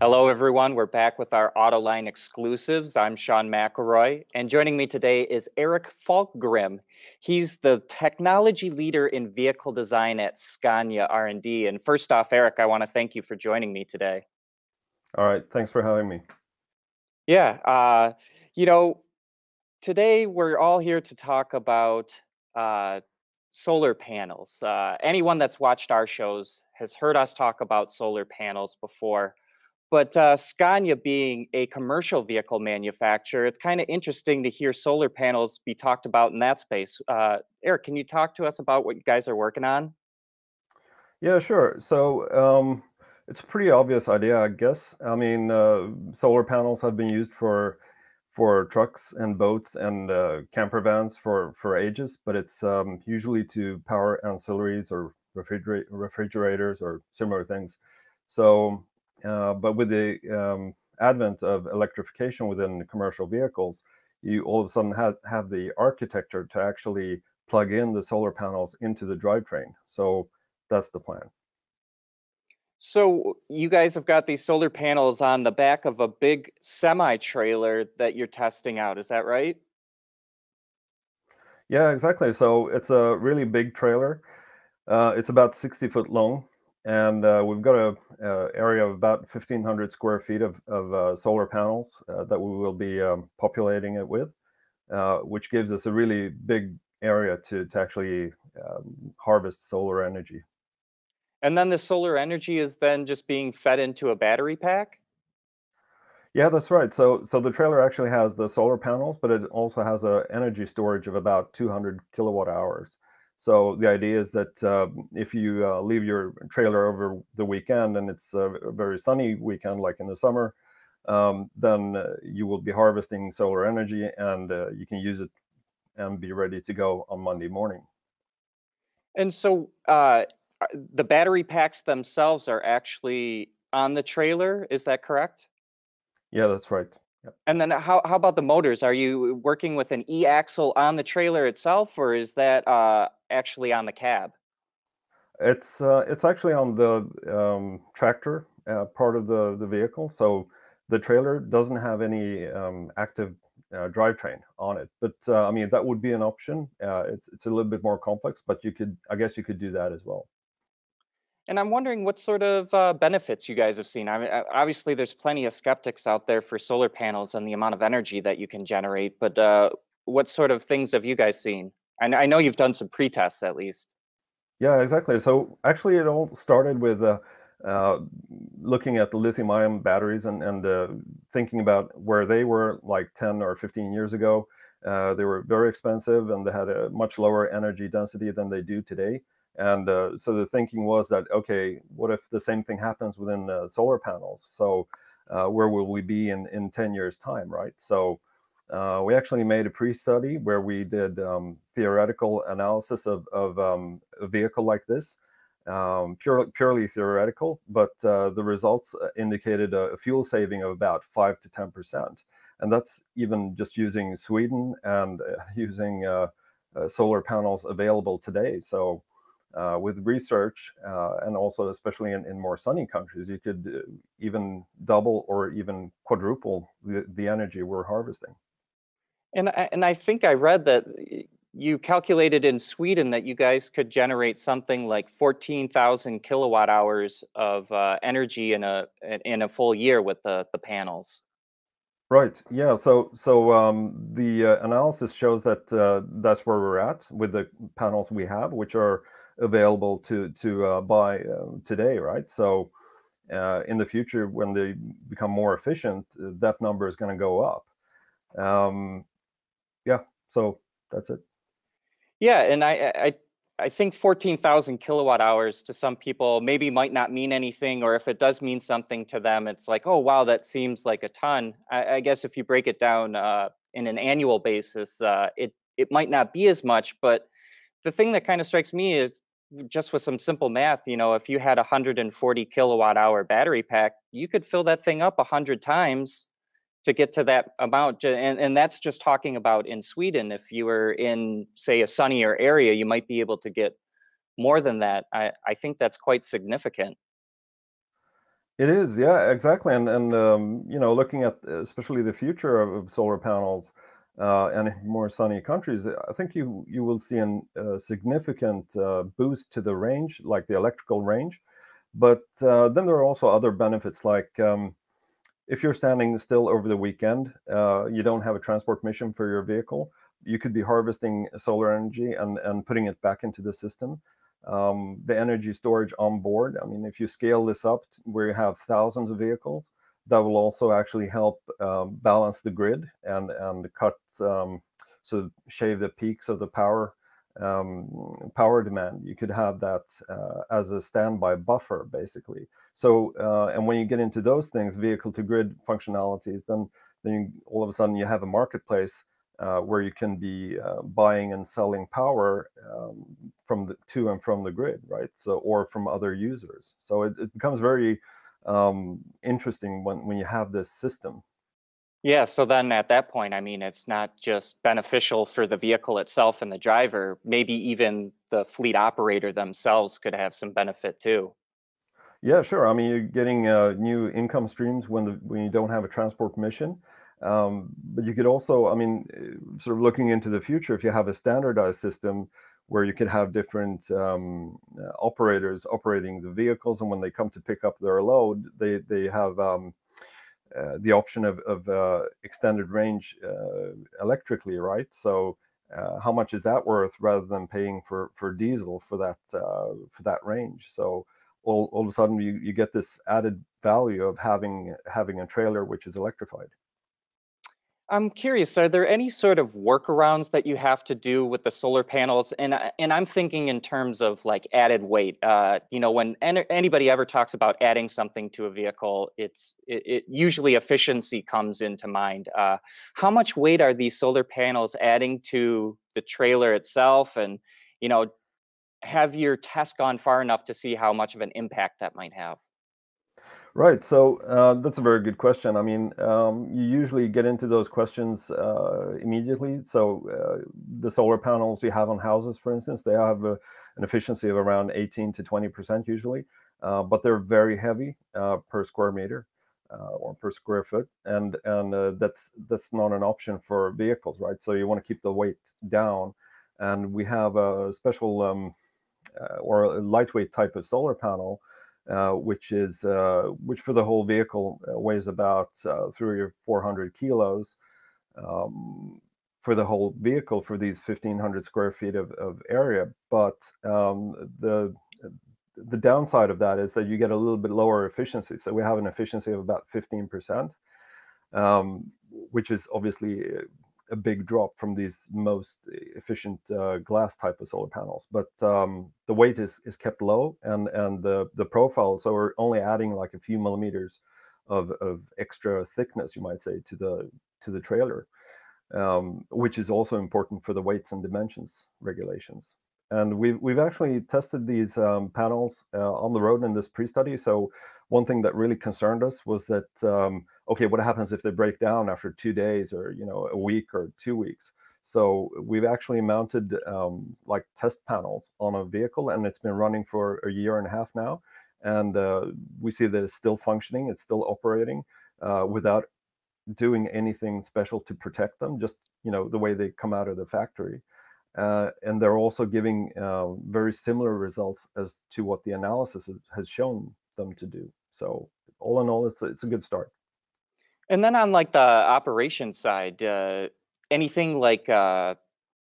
Hello, everyone. We're back with our Autoline exclusives. I'm Sean McElroy, and joining me today is Eric Falkgren. He's the technology leader in vehicle design at Scania R&D. And first off, Eric, I want to thank you for joining me today. All right, thanks for having me. Yeah, uh, you know, today we're all here to talk about uh, solar panels. Uh, anyone that's watched our shows has heard us talk about solar panels before. But uh, Scania being a commercial vehicle manufacturer, it's kind of interesting to hear solar panels be talked about in that space. Uh, Eric, can you talk to us about what you guys are working on? Yeah, sure. So um, it's a pretty obvious idea, I guess. I mean, uh, solar panels have been used for for trucks and boats and uh, camper vans for for ages, but it's um, usually to power ancillaries or refriger- refrigerators or similar things. So uh, but with the um, advent of electrification within commercial vehicles, you all of a sudden have, have the architecture to actually plug in the solar panels into the drivetrain. So that's the plan. So you guys have got these solar panels on the back of a big semi trailer that you're testing out. Is that right? Yeah, exactly. So it's a really big trailer. Uh, it's about 60 foot long and uh, we've got a, a, area of about 1500 square feet of, of uh, solar panels uh, that we will be um, populating it with uh, which gives us a really big area to, to actually um, harvest solar energy. And then the solar energy is then just being fed into a battery pack? Yeah that's right. So so the trailer actually has the solar panels but it also has a energy storage of about 200 kilowatt hours so the idea is that uh, if you uh, leave your trailer over the weekend and it's a very sunny weekend, like in the summer, um, then uh, you will be harvesting solar energy and uh, you can use it and be ready to go on Monday morning. And so uh, the battery packs themselves are actually on the trailer. Is that correct? Yeah, that's right. Yep. And then how, how about the motors? Are you working with an e-axle on the trailer itself, or is that uh, actually on the cab? It's uh, it's actually on the um, tractor uh, part of the the vehicle. So the trailer doesn't have any um, active uh, drivetrain on it. But uh, I mean that would be an option. Uh, it's it's a little bit more complex, but you could I guess you could do that as well. And I'm wondering what sort of uh, benefits you guys have seen. I mean, obviously, there's plenty of skeptics out there for solar panels and the amount of energy that you can generate. But uh, what sort of things have you guys seen? And I know you've done some pre-tests at least. Yeah, exactly. So actually, it all started with uh, uh, looking at the lithium-ion batteries and, and uh, thinking about where they were like 10 or 15 years ago. Uh, they were very expensive and they had a much lower energy density than they do today. And uh, so the thinking was that, okay, what if the same thing happens within uh, solar panels? So uh, where will we be in, in 10 years time, right? So uh, we actually made a pre-study where we did um, theoretical analysis of, of um, a vehicle like this, um, pure, purely theoretical, but uh, the results uh, indicated a fuel saving of about 5 to 10%. And that's even just using Sweden and using solar panels available today. So uh, with research uh, and also especially in, in more sunny countries, you could uh, even double or even quadruple the, the energy we're harvesting. And I, and I think I read that you calculated in Sweden that you guys could generate something like 14,000 kilowatt hours of uh, energy in a in a full year with the the panels. Right. Yeah. So so um, the uh, analysis shows that uh, that's where we're at with the panels we have, which are available to to uh, buy uh, today, right? So uh, in the future, when they become more efficient, that number is going to go up. Um, yeah, so that's it. Yeah, and I I I think fourteen thousand kilowatt hours to some people maybe might not mean anything, or if it does mean something to them, it's like, oh wow, that seems like a ton. I, I guess if you break it down uh, in an annual basis, uh, it it might not be as much, but the thing that kind of strikes me is just with some simple math, you know, if you had a 140 kilowatt hour battery pack, you could fill that thing up 100 times to get to that amount. And, and that's just talking about in Sweden. If you were in, say, a sunnier area, you might be able to get more than that. I, I think that's quite significant. It is, yeah, exactly. And and um, you know, looking at especially the future of, of solar panels uh, and more sunny countries, I think you you will see a significant uh, boost to the range, like the electrical range. But uh, then there are also other benefits, like um, if you're standing still over the weekend, uh, you don't have a transport mission for your vehicle. You could be harvesting solar energy and and putting it back into the system um, the energy storage on board. I mean, if you scale this up where you have thousands of vehicles, that will also actually help um, balance the grid and and cut um, so shave the peaks of the power um, power demand. You could have that uh, as a standby buffer, basically. So, uh, and when you get into those things, vehicle to grid functionalities, then then you, all of a sudden you have a marketplace uh, where you can be uh, buying and selling power um, from the to and from the grid, right? So or from other users. So it, it becomes very um, interesting when when you have this system. Yeah, so then at that point, I mean, it's not just beneficial for the vehicle itself and the driver, maybe even the fleet operator themselves could have some benefit too. Yeah, sure. I mean, you're getting uh, new income streams when the when you don't have a transport mission. Um, but you could also, I mean, uh, sort of looking into the future, if you have a standardized system where you could have different um, uh, operators operating the vehicles, and when they come to pick up their load, they they have um, uh, the option of, of uh, extended range uh, electrically, right? So. Uh, how much is that worth rather than paying for, for diesel for that for that range? So all, all of a sudden you, you get this added value of having having a trailer which is electrified. I'm curious, are there any sort of workarounds that you have to do with the solar panels? And and I'm thinking in terms of like added weight. Uh, you know, when any, anybody ever talks about adding something to a vehicle, it's it, it usually efficiency comes into mind. Uh, how much weight are these solar panels adding to the trailer itself? And you know, have your tests gone far enough to see how much of an impact that might have? Right. So uh, that's a very good question. I mean, um, you usually get into those questions uh, immediately. So uh, the solar panels we have on houses, for instance, they have a, an efficiency of around 18 to 20 percent usually, uh, but they're very heavy uh, per square meter uh, or per square foot, and and that's that's not an option for vehicles, right? So you want to keep the weight down, and we have a special um, or a lightweight type of solar panel uh, which is uh, which for the whole vehicle uh, weighs about uh, three or four hundred kilos um, for the whole vehicle for these 1500 square feet of, of area. But um, the the downside of that is that you get a little bit lower efficiency. So we have an efficiency of about 15%, um, which is obviously a big drop from these most efficient uh, glass type of solar panels. But um, the weight is is kept low and and the the profile. So we're only adding like a few millimeters of of extra thickness, you might say, to the to the trailer, um, which is also important for the weights and dimensions regulations. And we've we've actually tested these um, panels uh, on the road in this pre-study. So one thing that really concerned us was that um, okay, what happens if they break down after two days or you know a week or two weeks? So we've actually mounted um, like test panels on a vehicle, and it's been running for a year and a half now, and uh, we see that it's still functioning, it's still operating uh, without doing anything special to protect them, just you know the way they come out of the factory. Uh, and they're also giving uh, very similar results as to what the analysis has, shown them to do. So all in all, it's a, it's a good start. And then on like the operation side, uh, anything like uh,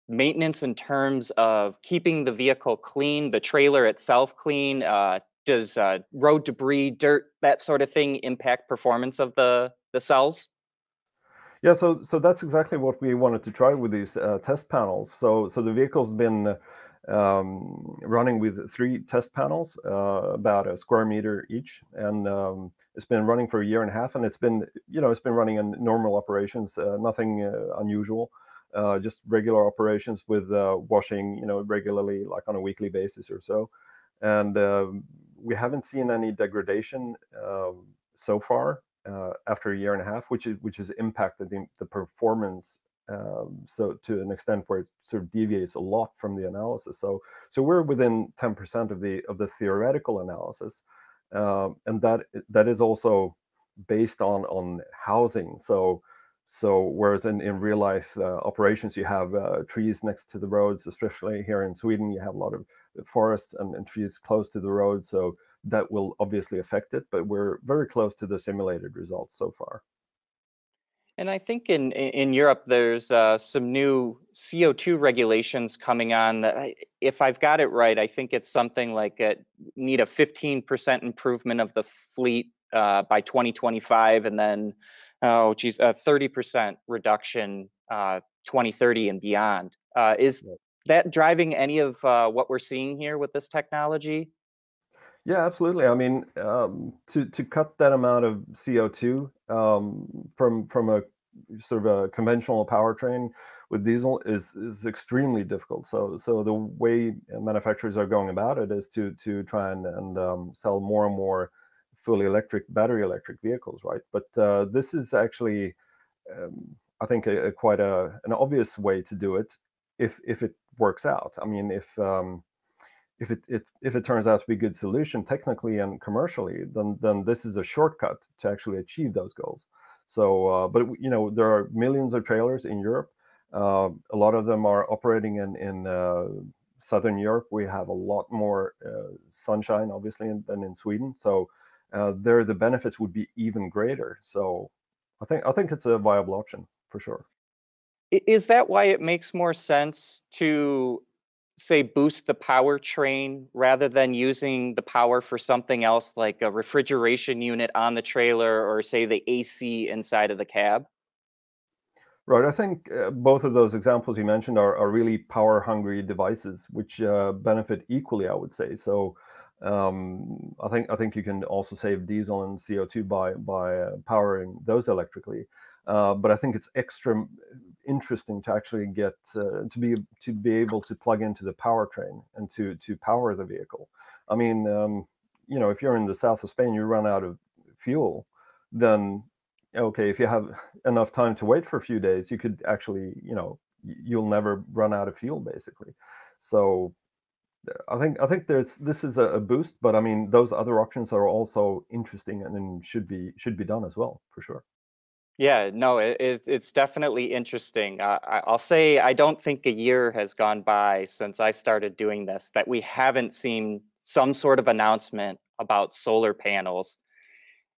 maintenance in terms of keeping the vehicle clean, the trailer itself clean? Uh, does uh, road debris, dirt, that sort of thing impact performance of the the cells? Yeah, so so that's exactly what we wanted to try with these uh, test panels. So so the vehicle's been um, running with three test panels, uh, about a square meter each, and um, it's been running for a year and a half, and it's been you know it's been running in normal operations, uh, nothing uh, unusual, uh, just regular operations with uh, washing you know regularly, like on a weekly basis or so, and um, we haven't seen any degradation um, so far. Uh, after a year and a half, which is which has impacted the, the performance um, so to an extent where it sort of deviates a lot from the analysis. So so we're within 10% of the of the theoretical analysis, uh, and that that is also based on on housing. So so whereas in, in real life uh, operations you have uh, trees next to the roads, especially here in Sweden, you have a lot of forests and, and trees close to the road. So that will obviously affect it, but we're very close to the simulated results so far. And I think in in Europe there's uh, some new CO2 regulations coming on that, I, if I've got it right, I think it's something like a, need a 15% improvement of the fleet uh, by 2025, and then oh geez, a 30% reduction uh, 2030 and beyond. Uh, is that driving any of uh, what we're seeing here with this technology? Yeah, absolutely. I mean, um, to to cut that amount of CO2 um, from from a sort of a conventional powertrain with diesel is is extremely difficult. So so the way manufacturers are going about it is to to try and, and um, sell more and more fully electric battery electric vehicles, right? But uh, this is actually, um, I think, a, a quite a an obvious way to do it if if it works out. I mean, if um, if it, it if it turns out to be a good solution technically and commercially, then then this is a shortcut to actually achieve those goals. So, uh, but you know, there are millions of trailers in Europe. Uh, a lot of them are operating in in uh, southern Europe. We have a lot more uh, sunshine, obviously, than in Sweden. So, uh, there the benefits would be even greater. So, I think I think it's a viable option for sure. Is that why it makes more sense to say boost the powertrain rather than using the power for something else like a refrigeration unit on the trailer or say the AC inside of the cab? Right. I think uh, both of those examples you mentioned are, are really power hungry devices, which uh, benefit equally, I would say. So um, I think I think you can also save diesel and CO2 by by uh, powering those electrically. Uh, but I think it's extra interesting to actually get uh, to be to be able to plug into the powertrain and to to power the vehicle. I mean, um, you know, if you're in the south of Spain, you run out of fuel, then okay, if you have enough time to wait for a few days, you could actually, you know, you'll never run out of fuel basically. So I think I think there's this is a, boost, but I mean those other options are also interesting and should be should be done as well for sure. Yeah, no, it, it, it's definitely interesting. Uh, I, I'll say I don't think a year has gone by since I started doing this that we haven't seen some sort of announcement about solar panels.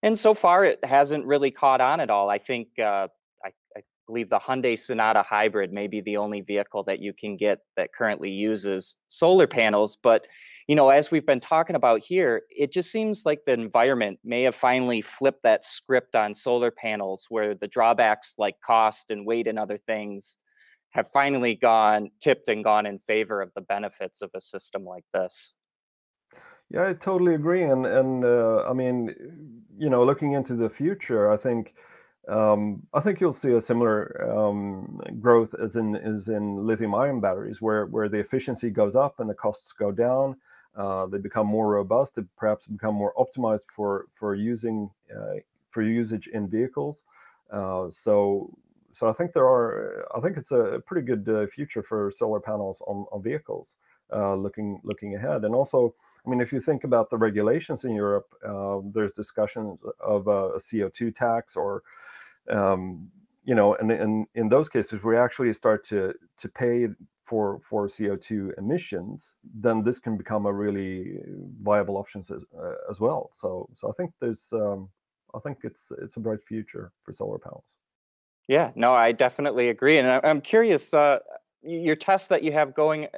And so far, it hasn't really caught on at all. I think uh, I, I believe the Hyundai Sonata Hybrid may be the only vehicle that you can get that currently uses solar panels. But you know, as we've been talking about here, it just seems like the environment may have finally flipped that script on solar panels where the drawbacks like cost and weight and other things have finally gone tipped and gone in favor of the benefits of a system like this. Yeah, I totally agree. And and uh, I mean, you know, looking into the future, I think um, I think you'll see a similar um, growth as in as in lithium-ion batteries, where where the efficiency goes up and the costs go down, uh, they become more robust. They perhaps become more optimized for for using uh, for usage in vehicles. Uh, so so I think there are. I think it's a pretty good uh, future for solar panels on on vehicles. Uh, looking looking ahead, and also. I mean, if you think about the regulations in Europe, there's discussions of a CO2 tax or um, you know, and, and in those cases, we actually start to to pay for for CO2 emissions, then this can become a really viable option as, uh, as well. So so I think there's um, I think it's it's a bright future for solar panels. Yeah, no, I definitely agree, and I, am curious. Uh, your tests that you have going,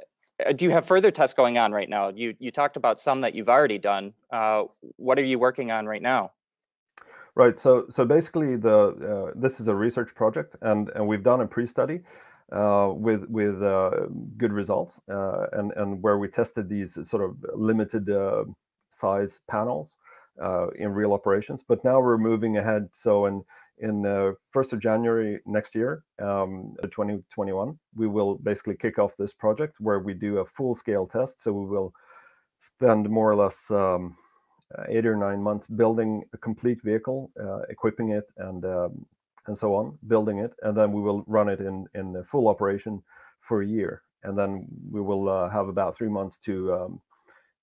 uh, do you have further tests going on right now? You you talked about some that you've already done. Uh, what are you working on right now? Right. So so basically, the uh, this is a research project, and and we've done a pre-study uh, with with uh, good results, uh, and and where we tested these sort of limited size panels in real operations. But now we're moving ahead. So in in uh, 1st of January next year, um, 2021, we will basically kick off this project where we do a full scale test. So we will spend more or less um, eight or nine months building a complete vehicle, uh, equipping it, and um, and so on, building it, and then we will run it in in full operation for a year, and then we will uh, have about three months to um,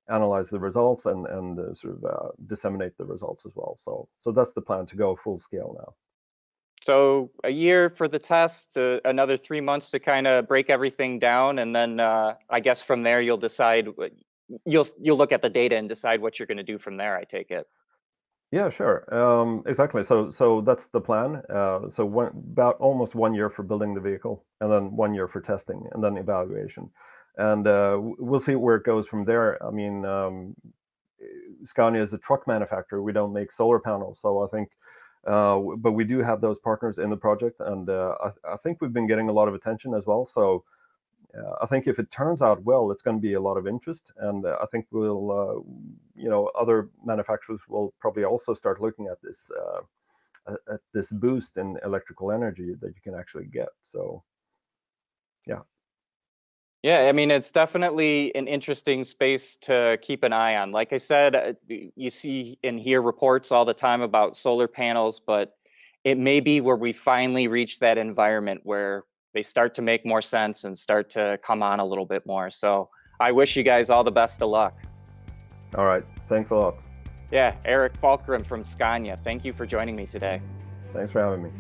analyze the results and and uh, sort of uh, disseminate the results as well. So so that's the plan to go full scale now. So a year for the test, uh, another three months to kind of break everything down, and then uh, I guess from there you'll decide. You'll you'll look at the data and decide what you're going to do from there. I take it. Yeah, sure. Um, exactly. So so that's the plan. Uh, so one, about almost one year for building the vehicle, and then one year for testing, and then evaluation, and uh, we'll see where it goes from there. I mean, um, Scania is a truck manufacturer. We don't make solar panels, so I think uh, but we do have those partners in the project, and uh, I, I, think we've been getting a lot of attention as well. So uh, I think if it turns out well, it's going to be a lot of interest, and uh, I think we'll, uh, you know, other manufacturers will probably also start looking at this uh, at this boost in electrical energy that you can actually get. So, yeah. Yeah, I mean, it's definitely an interesting space to keep an eye on. Like I said, uh, you see and hear reports all the time about solar panels, but it may be where we finally reach that environment where they start to make more sense and start to come on a little bit more. So I wish you guys all the best of luck. All right. Thanks a lot. Yeah, Eric Falkgren from Scania. Thank you for joining me today. Thanks for having me.